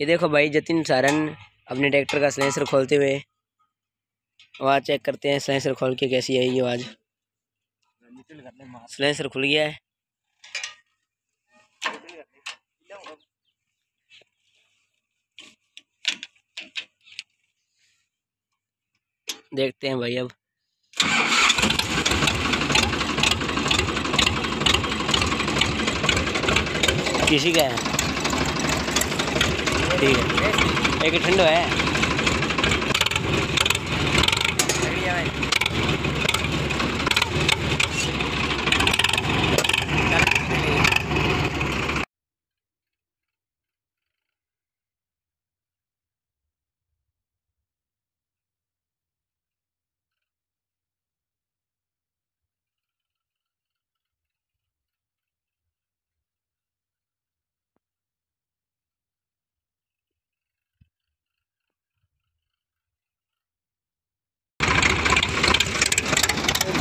ये देखो भाई, जतिन सारन अपने ट्रैक्टर का सलेंसर खोलते हुए आवाज़ चेक करते हैं, सलेंसर खोल के कैसी आई ये आवाज़। सलेंसर खुल गया है। देखते हैं भाई अब। किसी का है? ठीक है। एक ठंडो है।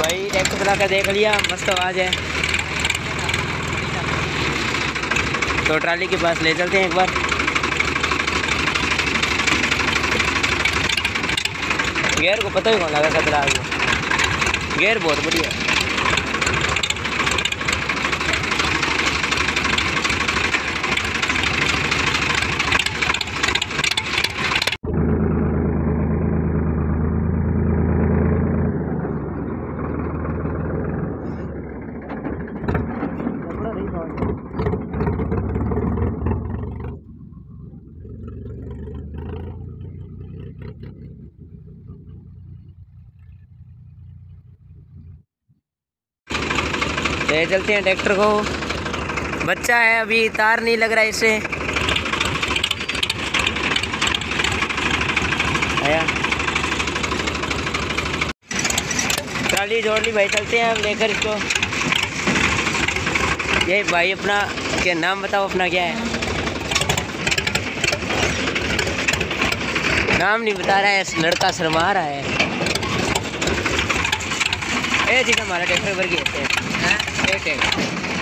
भाई टैक्स बुला कर देख लिया, मस्त आवाज़ है। तो ट्राली के पास ले चलते हैं एक बार। गेयर को पता ही कौन लगा खतरा गेयर बहुत बढ़िया ले चलते हैं ट्रैक्टर को। बच्चा है, अभी तार नहीं लग रहा है इसे। आया। ट्राली जोड़ ली भाई, चलते हैं अब लेकर इसको। ये भाई अपना, क्या नाम बताओ, अपना क्या है? नाम नहीं बता रहा है लड़का शर्मा रहा है। ए जी हमारा ट्रैक्टर भर गए थे हाँ?